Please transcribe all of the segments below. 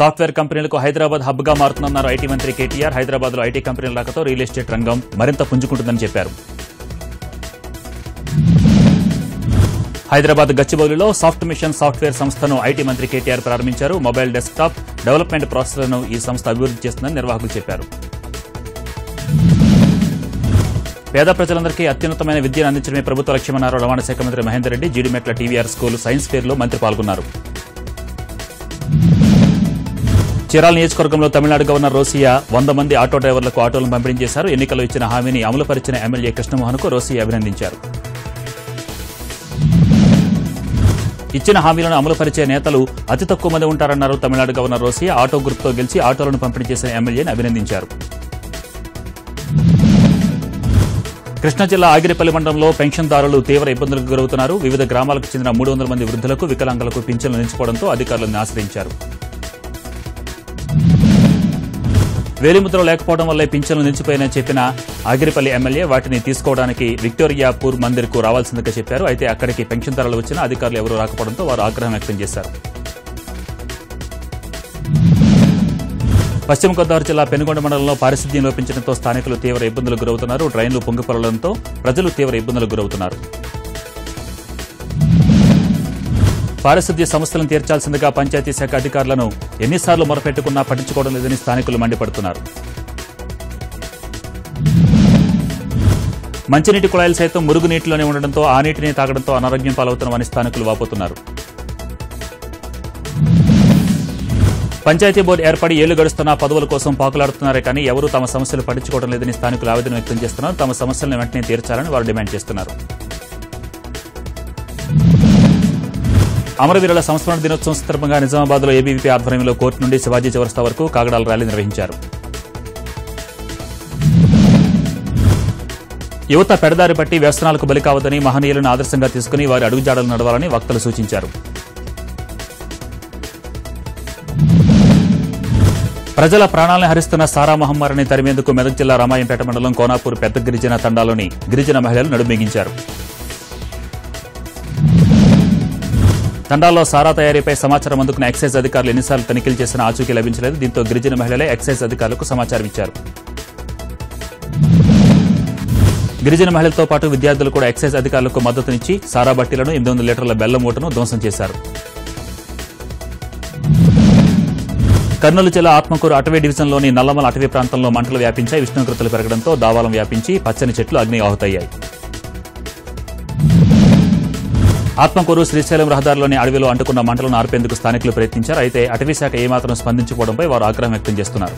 Software కంపెనీలకు హైదరాబాద్ హబ్గా మారుతుందన్నారు IT మంత్రి కేటీఆర్. హైదరాబాద్లో ఐటీ కంపెనీల రాకతో రియల్ ఎస్టేట్ రంగం మరింత పుంజుకుంటుందని చెప్పారు. హైదరాబాద్ గచ్చిబౌలిలో సాఫ్ట్ మిషన్ సాఫ్ట్వేర్ సంస్థను ఐటీ మంత్రి కేటీఆర్ ప్రారంభించారు. మొబైల్ డెస్క్టాప్ డెవలప్మెంట్ ప్రాసెస్లను ఈ సంస్థ అభివృద్ధి చేస్తుందని నిర్వాహకులు చెప్పారు. పేద ప్రజలందరికీ అత్యున్నతమైన విద్యను అందించడమే ప్రభుత్వ లక్ష్యమన్నారు రవాణా శాఖ మంత్రి Mahender Reddy. Jeedimetla TVR school science ఫేర్లో మంత్రి పాల్గొన్నారు. చీరాల నియోజకవర్గంలో తమిళనాడు గవర్నర్ రోసియా వంద మంది ఆటో డ్రైవర్లకు ఆటోలను పంపిణీ చేశారు ఎన్నికల్లో ఇచ్చిన హామీని అమలుపరిచిన ఎమ్మెల్యే కృష్ణమోహన్కు రోసియా అభినందించారు. ఇచ్చిన హామీలను అమలుపరిచే నేతలు అతి తక్కువ మంది ఉంటారన్నారు తమిళనాడు గవర్నర్ రోసియా. ఆటో గ్రూప్తో గెలిచి ఆటోలను పంపిణీ చేసిన ఎమ్మెల్యేని అభినందించారు. కృష్ణా జిల్లా ఆగిరిపల్లి మండలంలో పెన్షన్దారులు తీవ్ర ఇబ్బందులకు గురవుతున్నారు. వివిధ గ్రామాలకు చెందిన మూడు వందల మంది వృద్ధులకు వికలాంగులకు పింఛన్లు నిలిచిపోవడంతో అధికారులను ఆశ్రయించారు. వేలిముద్ర లేకపోవడం వల్లే పింఛన్లు నిలిచిపోయాయని చెప్పిన ఆగిరిపల్లి ఎమ్మెల్యే వాటిని తీసుకోవడానికి విక్టోరియా పూర్ మందిర్కు రావాల్సిందిగా చెప్పారు. అయితే అక్కడికి పెన్షన్దారులు వచ్చినా అధికారులు ఎవరూ రాకపోవడంతో వారు ఆగ్రహం వ్యక్తం చేశారు. పశ్చిమ గోదావరి జిల్లా పెనుగొండ మండలంలో పారిశుద్ధ్యం లోపించడంతో స్థానికులు తీవ్ర ఇబ్బందులకు గురవుతున్నారు. డ్రైన్లు పొంగిపొరడంతో ప్రజలు తీవ్ర ఇబ్బందులకు గురవుతున్నారు. పారిశుద్ధ్య సమస్యలను తీర్చాల్సిందిగా పంచాయతీ శాఖ అధికారులను ఎన్నిసార్లు మొరపెట్టుకున్నా పట్టించుకోవడం లేదని స్థానికులు మండిపడుతున్నారు. మంచినీటి కుళాయిలు సైతం మురుగునీటిలోనే ఉండడంతో ఆ నీటిని తాగడంతో అనారోగ్యం పాలవుతున్నామని స్థానికులు వాపోతున్నారు. పంచాయతీ బోర్డు ఏర్పడి ఏళ్ళు గడుస్తున్నా పదవుల కోసం పాకులాడుతున్నారే కానీ ఎవరూ తమ సమస్యలు పట్టించుకోవడం లేదని స్థానికులు ఆవేదన వ్యక్తం చేస్తున్నారు. తమ సమస్యలను వెంటనే తీర్చాలని వారు డిమాండ్ చేస్తున్నారు. అమరవీరుల సంస్మరణ దినోత్సవం సందర్భంగా నిజామాబాద్లో ఏబీవీపీ ఆధ్వర్యంలో కోర్టు నుండి శివాజీ చౌరస్తా వరకు కాగడాల ర్యాలీ నిర్వహించారు. యువత పెడదారి పట్టి వ్యసనాలకు బలి కావద్దని మహనీయులను ఆదర్శంగా తీసుకుని వారి అడుగుజాడలు నడవాలని వక్తలు సూచించారు. ప్రజల ప్రాణాలను హరిస్తున్న సారా మహమ్మారిని తరిమేందుకు మెదక్ జిల్లా రామాయంపేట మండలం కోనాపూర్ పెద్ద గిరిజన తండాలోని గిరిజన మహిళలు నడుమిగించారు తండాల్లో సారా తయారీపై సమాచారం అందుకున్న ఎక్సైజ్ అధికారులు ఎన్నిసార్లు తనిఖీలు చేసిన ఆచూకీ లభించలేదు. దీంతో గిరిజన మహిళలే ఎక్సైజ్ అధికారులకు సమాచారం ఇచ్చారు. గిరిజన మహిళలతో పాటు విద్యార్థులు కూడా ఎక్సైజ్ అధికారులకు మద్దతునిచ్చి సారా బట్టీలను ఎనిమిది వందల లీటర్ల బెల్లం మూటను ధ్వంసం చేశారు. కర్నూలు జిల్లా ఆత్మకూరు అటవీ డివిజన్లోని నల్లమల అటవీ ప్రాంతంలో మంటలు వ్యాపించాయి. ఉష్ణోగ్రతలు పెరగడంతో దావాలం వ్యాపించి పచ్చని చెట్లు అగ్ని ఆహుతయ్యాయి. ఆత్మకూరు శ్రీశైలం రహదారిలోని అడవిలో అంటుకున్న మంటలను ఆర్పేందుకు స్థానికులు ప్రయత్నించారు. అయితే అటవీ శాఖ ఏమాత్రం స్పందించకపోవడంపై వారు ఆగ్రహం వ్యక్తం చేస్తున్నారు.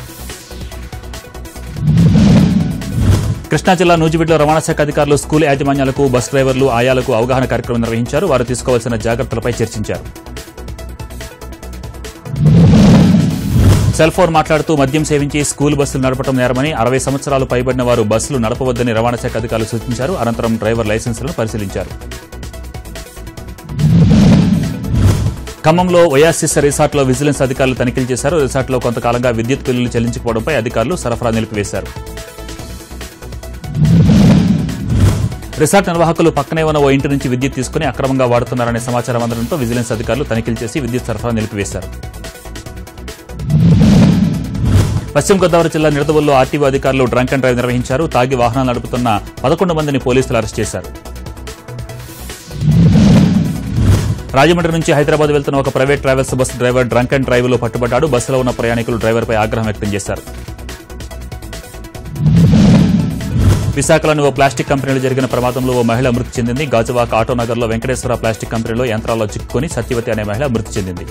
కృష్ణా జిల్లా నూజివీడులో రవాణా శాఖ అధికారులు స్కూల్ యాజమాన్యాలకు బస్ డ్రైవర్లు ఆయాలకు అవగాహన కార్యక్రమం నిర్వహించారు. వారు తీసుకోవాల్సిన జాగ్రత్తలపై చర్చించారు. సెల్ ఫోన్ మాట్లాడుతూ మద్యం సేవించి స్కూల్ బస్సులు నడపడం నేరమని అరవై సంవత్సరాలు పైబడిన వారు బస్సులు నడపవద్దని రవాణా శాఖ అధికారులు సూచించారు. అనంతరం డ్రైవర్ లైసెన్సులను పరిశీలించారు. ఖమ్మంలో రిసార్ట్ రిసార్ట్లో విజిలెన్స్ అధికారులు తనిఖీలు చేశారు. రిసార్ట్లో కొంతకాలంగా విద్యుత్ బిల్లులు చెల్లించకపోవడంపై అధికారులు సరఫరా నిలిపివేశారు. రిసార్ట్ నిర్వాహకులు పక్కనే ఉన్న ఓ ఇంటి నుంచి విద్యుత్ తీసుకుని అక్రమంగా వాడుతున్నారనే సమాచారం అందడంతో విజిలెన్స్ అధికారులు తనిఖీలు చేసి విద్యుత్ సరఫరా నిలిపివేశారు. పశ్చిమ గోదావరి జిల్లా నిడదవుల్లో ఆర్టీఓ అధికారులు డ్రంక్ అండ్ డ్రైవ్ నిర్వహించారు. తాగి వాహనాలు నడుపుతున్న పదకొండు మందిని పోలీసులు అరెస్ట్ చేశారు. రాజమండ్రి నుంచి హైదరాబాద్ వెళ్తున్న ఒక private travels bus driver drunk and డ్రైవ్లో పట్టుబడ్డాడు. బస్సులో ఉన్న ప్రయాణికులు డ్రైవర్పై ఆగ్రహం వ్యక్తం చేశారు. విశాఖలోని ఓ ప్లాస్టిక్ కంపెనీలో జరిగిన ప్రమాదంలో ఓ మహిళ మృతి చెందింది. గాజువాక ఆటోనగర్లో వెంకటేశ్వర ప్లాస్టిక్ కంపెనీలో యంత్రాల్లో చిక్కుకొని సత్యవతి అనే మహిళ మృతి చెందింది.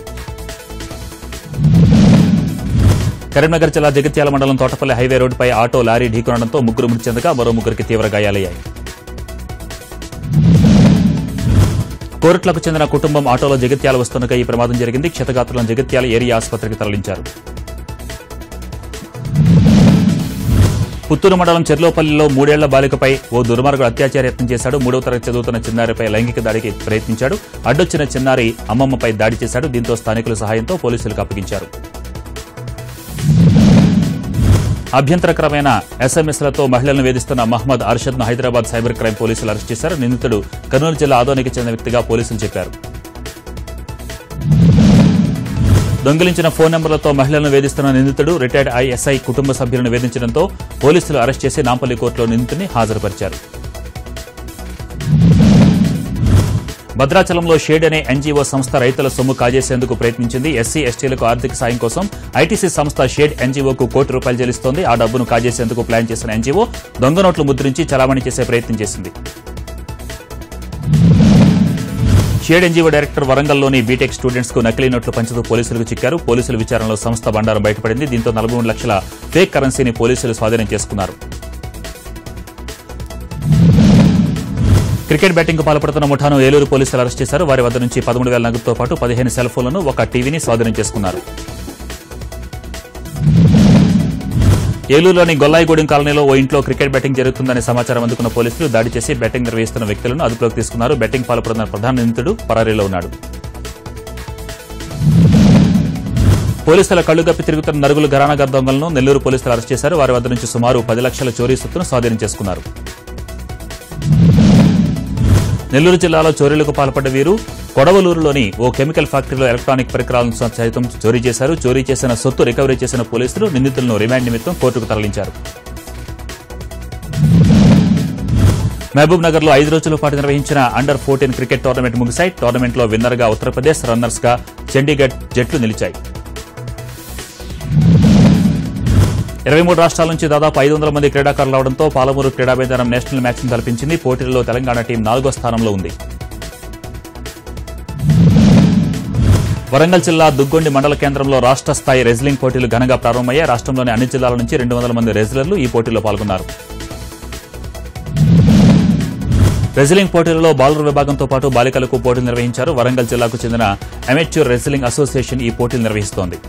కరీంనగర్ జిల్లా జగిత్యాల మండలం తోటపల్లి హైవే రోడ్డుపై ఆటో లారీ ఢీకొనడంతో ముగ్గురు మృతి చెందగా మరో ముగ్గురికి తీవ్ర గాయాలయ్యాయి. కోరట్లకు చెందిన కుటుంబం ఆటోలో జగిత్యాల వస్తుండగా ఈ ప్రమాదం జరిగింది. క్షతగాత్రులను జగిత్యాల ఏరియా ఆసుపత్రికి తరలించారు. పుత్తూరు మండలం చెర్లోపల్లిలో మూడేళ్ళ బాలికపై ఓ దుర్మార్గుడు అత్యాచార యత్నం చేశాడు. మూడవ తరగతి చదువుతున్న చిన్నారిపై లైంగిక దాడికి ప్రయత్నించాడు. అడ్డొచ్చిన చిన్నారి అమ్మమ్మపై దాడి చేశాడు. దీంతో స్థానికుల సహాయంతో పోలీసులకు అప్పగించారు. అభ్యంతరకరమైన ఎస్ఎంఎస్లతో మహిళలను వేధిస్తున్న మహ్మద్ అర్షద్ను హైదరాబాద్ సైబర్ క్రైమ్ పోలీసులు అరెస్ట్ చేశారు. నిందితుడు కర్నూలు జిల్లా ఆదోనికి చెందిన వ్యక్తిగా పోలీసులు చెప్పారు. దొంగిలించిన ఫోన్ నెంబర్లతో మహిళలను వేధిస్తున్న నిందితుడు రిటైర్డ్ ఐఎస్ఐ కుటుంబ సభ్యులను వేధించడంతో పోలీసులు అరెస్ట్ చేసి నాంపల్లి కోర్టులో నిందితుని హాజరుపరిచారు. భద్రాచలంలో షేడ్ అనే ఎన్జీఓ సంస్థ రైతుల సొమ్ము కాజేసేందుకు ప్రయత్నించింది. ఎస్సీ ఎస్టీలకు ఆర్థిక సాయం కోసం ఐటీసీ సంస్థ షేడ్ ఎన్జీఓకు కోటి రూపాయలు చెల్లిస్తోంది. ఆ డబ్బును కాజేసేందుకు ప్లాన్ చేసిన ఎన్జీఓ దొంగ నోట్లు ముద్రించి చలామణి చేసే ప్రయత్నం చేసింది. షేడ్ ఎన్జీఓ డైరెక్టర్ వరంగల్లోని బీటెక్ స్టూడెంట్స్కు నకిలీ నోట్లు పంచుతూ పోలీసులకు చిక్కారు. పోలీసుల విచారణలో సంస్థ బండారం బయటపడింది. దీంతో నలభై మూడు లక్షల ఫేక్ కరెన్సీని పోలీసులు స్వాధీనం చేసుకున్నారు. క్రికెట్ బ్యాటింగ్ పాల్పడుతున్న ముఠాను ఏలూరు పోలీసులు అరెస్ట్ చేశారు. వారి వద్ద నుంచి పదమూడు వేల నగదుతో పాటు పదిహేను సెల్ ఫోన్లను ఒక టీవీని స్వాధీనం చేసుకున్నారు. ఏలూరులోని గొల్లాయిగూడెం కాలనీలో ఓ ఇంట్లో క్రికెట్ బ్యాటింగ్ జరుగుతుందనే సమాచారం అందుకున్న పోలీసులు దాడి చేసి బ్యాటింగ్ నిర్వహిస్తున్న వ్యక్తులను అదుపులోకి తీసుకున్నారు. బ్యాటింగ్ పాల్పడుతున్న ప్రధాన నిందితుడు పరారీలో ఉన్నాడు. పోలీసుల కళ్ళుగప్పి తిరుగుతున్న నరుగులు ఘరానాగర్ దొంగలను నెల్లూరు పోలీసులు అరెస్ట్ చేశారు. వారి వద్ద నుంచి సుమారు పది లక్షల చోరీ సొత్తును స్వాధీనం చేసుకున్నారు. నెల్లూరు జిల్లాలో చోరీలకు పాల్పడ్డ వీరు కొడవలూరులోని ఓ కెమికల్ ఫ్యాక్టరీలో ఎలక్ట్రానిక్ పరికరాలను సైతం చోరీ చేశారు. చోరీ చేసిన సొత్తు రికవరీ చేసిన పోలీసులు నిందితులను రిమాండ్ నిమిత్తం కోర్టుకు తరలించారు. మహబూబ్ నగర్లో ఐదు రోజుల పాటు నిర్వహించిన అండర్ ఫోర్టీన్ క్రికెట్ టోర్నమెంట్ ముగిశాయి. టోర్నమెంట్లో విన్నర్గా ఉత్తరప్రదేశ్ రన్నర్స్గా చండీగఢ్ జట్లు నిలిచాయి. ఇరవై మూడు రాష్ట్రాల నుంచి దాదాపు ఐదు వందల మంది క్రీడాకారులు రావడంతో పాలమూరు క్రీడా మైదానం నేషనల్ మ్యాచ్ను తలపించింది. పోటీలలో తెలంగాణ టీం నాలుగో స్థానంలో ఉంది. వరంగల్ జిల్లా దుగ్గొండి మండల కేంద్రంలో రాష్ట్ర స్థాయి రెజ్లింగ్ పోటీలు ఘనంగా ప్రారంభమయ్యాయి. రాష్ట్రంలోని అన్ని జిల్లాల నుంచి రెండు వందల మంది రెజ్లర్లు ఈ పోటీలో పాల్గొన్నారు. రెజ్లింగ్ పోటీలలో బాలుర విభాగంతో పాటు బాలికలకు పోటీలు నిర్వహించారు. వరంగల్ జిల్లాకు చెందిన అమెచ్యూర్ రెజ్లింగ్ అసోసియేషన్ ఈ పోటీలు నిర్వహిస్తోంది.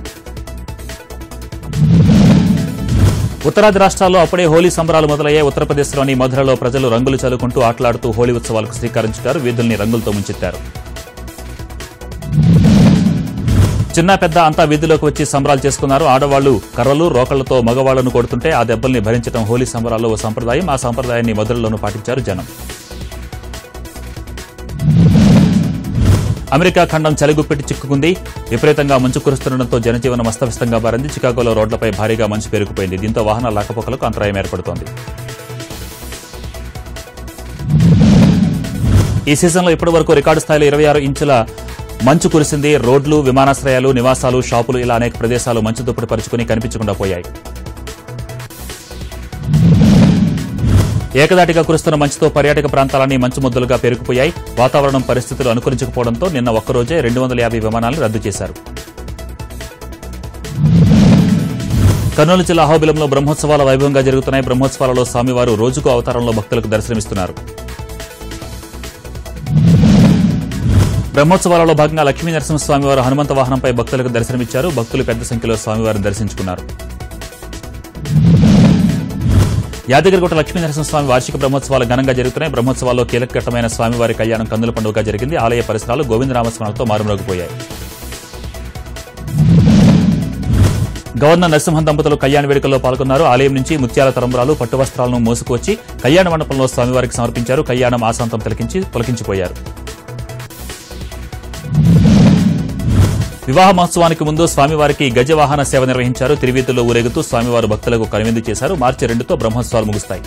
ఉత్తరాది రాష్ట్రాల్లో అప్పుడే హోలీ సంబరాలు మొదలయ్యాయి. ఉత్తరప్రదేశ్లోని మధురలో ప్రజలు రంగులు చల్లుకుంటూ ఆటలాడుతూ హోలీ ఉత్సవాలకు శ్రీకారించుతారు. వీధుల్ని రంగులతో ముంచెత్తారు. చిన్న పెద్ద అంతా వీధిలోకి వచ్చి సంబరాలు చేసుకున్నారు. ఆడవాళ్ళు కర్రలు రోకళ్ళతో మగవాళ్ళను కొడుతుంటే ఆ దెబ్బల్ని భరించడం హోలీ సంబరాల్లో ఓ సంప్రదాయం. ఆ సంప్రదాయాన్ని మధురలోనూ పాటించారు జనం. అమెరికా ఖండం చలిగుప్పెట్టి చిక్కుకుంది. విపరీతంగా మంచు కురుస్తుండటంతో జనజీవనం అస్తవ్యస్తంగా మారింది. చికాగోలో రోడ్లపై భారీగా మంచు పెరిగిపోయింది దీంతో వాహనాల రాకపోకలకు అంతరాయం ఏర్పడుతోంది. ఈ సీజన్లో ఇప్పటి వరకు రికార్డు స్థాయిలో ఇరవై ఆరు ఇంచుల మంచు కురిసింది. రోడ్లు విమానాశ్రయాలు నివాసాలు షాపులు ఇలా అనేక ప్రదేశాలు మంచు దుప్పటి పరుచుకుని కనిపించకుండా పోయాయి. ఏకదాటిగా కురుస్తున్న మంచుతో పర్యాటక ప్రాంతాలన్నీ మంచు ముద్దలుగా పేరుకుపోయాయి. వాతావరణం పరిస్థితులు అనుకరించకపోవడంతో నిన్న ఒక్కరోజే రెండు వందల యాభై విమానాలను రద్దు చేశారు. కర్నూలు జిల్లా అహోబిలంలో బ్రహ్మోత్సవాల వైభవంగా జరుగుతున్నాయి. బ్రహ్మోత్సవాలలో స్వామివారు రోజుకు అవతారంలో భక్తులకు దర్శనమిస్తున్నారు. బ్రహ్మోత్సవాలలో భాగంగా లక్ష్మీ నరసింహస్వామివారు హనుమంత వాహనంపై భక్తులకు దర్శనమిచ్చారు. భక్తులు పెద్ద సంఖ్యలో స్వామివారిని దర్శించుకున్నారు. యాదగిరిగుట్ట లక్ష్మీ నరసింహస్వామి వార్షిక బ్రహ్మోత్సవాలు ఘనంగా జరుగుతున్నాయి. బ్రహ్మోత్సవాల్లో కీలకఘట్టమైన స్వామివారి కళ్యాణం కందుల పండుగగా జరిగింది. ఆలయ పరిసరాలు గోవిందరామస్వామితో మారుమ్రోగిపోయాయి. గవర్నర్ నరసింహన్ దంపతులు కళ్యాణ వేడుకల్లో పాల్గొన్నారు. ఆలయం నుంచి ముత్యాల తరంబరాలు పట్టు వస్త్రాలను మోసుకొచ్చి కళ్యాణ మండపంలో స్వామివారికి సమర్పించారు. కళ్యాణం ఆశాంతం తొలగించి పులకించిపోయారు. వివాహ మహోత్సవానికి ముందు స్వామివారికి గజవాహన సేవ నిర్వహించారు. తిరువీతుల్లో ఊరేగుతూ స్వామివారు భక్తులకు కనువిందు చేశారు. మార్చి రెండుతో బ్రహ్మోత్సవాలు ముగుస్తాయి.